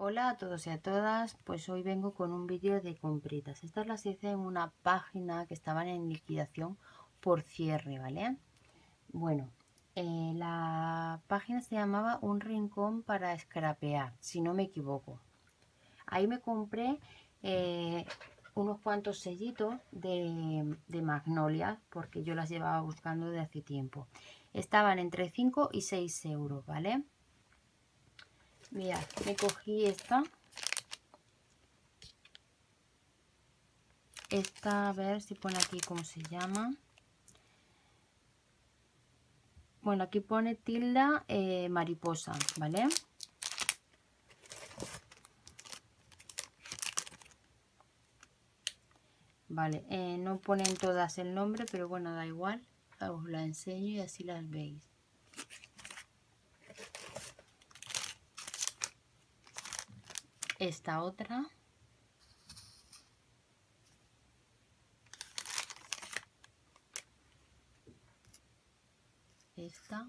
Hola a todos y a todas, pues hoy vengo con un vídeo de compritas. Estas las hice en una página que estaban en liquidación por cierre, ¿vale? Bueno, eh, la página se llamaba Un Rincón para Escrapear, si no me equivoco. Ahí me compré eh, unos cuantos sellitos de, de magnolia, porque yo las llevaba buscando de hace tiempo. Estaban entre 5 y 6 euros, ¿vale? Mira, me cogí esta. Esta, a ver si pone aquí cómo se llama. Bueno, aquí pone tilda eh, mariposa, ¿vale? Vale, eh, no ponen todas el nombre, pero bueno, da igual. Os la enseño y así las veis. Esta otra. Esta.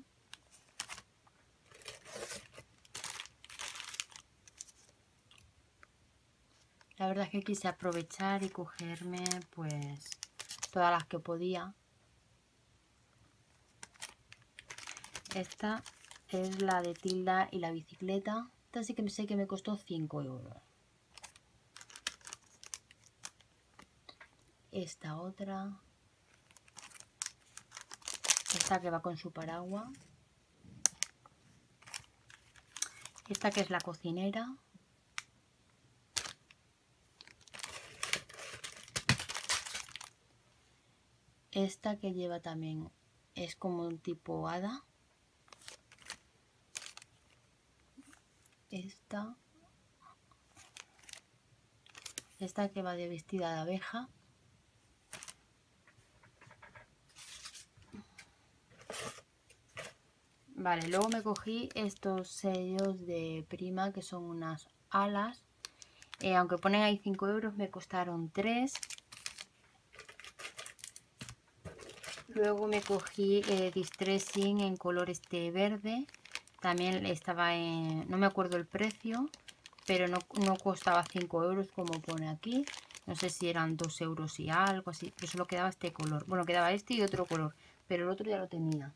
La verdad es que quise aprovechar y cogerme pues todas las que podía. Esta es la de tilda y la bicicleta esta sí que sé que me costó 5 euros. Esta otra. Esta que va con su paraguas. Esta que es la cocinera. Esta que lleva también es como un tipo hada. Esta. Esta que va de vestida de abeja. Vale luego me cogí estos sellos de prima que son unas alas. Eh, aunque ponen ahí 5 euros me costaron 3 luego me cogí eh, distressing en color este verde también estaba en, no me acuerdo el precio, pero no, costaba 5 euros como pone aquí. No sé si eran 2 euros y algo así, pero solo quedaba este color. Bueno, quedaba este y otro color, pero el otro ya lo tenía.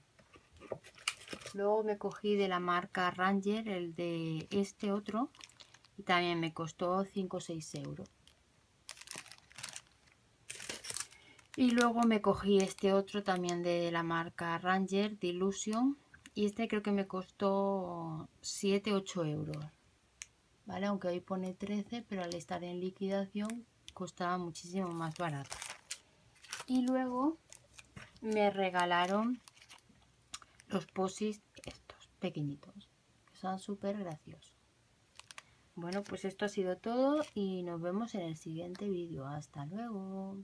Luego me cogí de la marca Ranger, el de este otro, y también me costó 5 o 6 euros. Y luego me cogí este otro también de la marca Ranger, de Illusion, y este creo que me costó 7-8 euros. ¿Vale? Aunque hoy pone 13, pero al estar en liquidación costaba muchísimo más barato. Y luego me regalaron los posis estos, pequeñitos, que son súper graciosos. Bueno, pues esto ha sido todo y nos vemos en el siguiente vídeo. Hasta luego.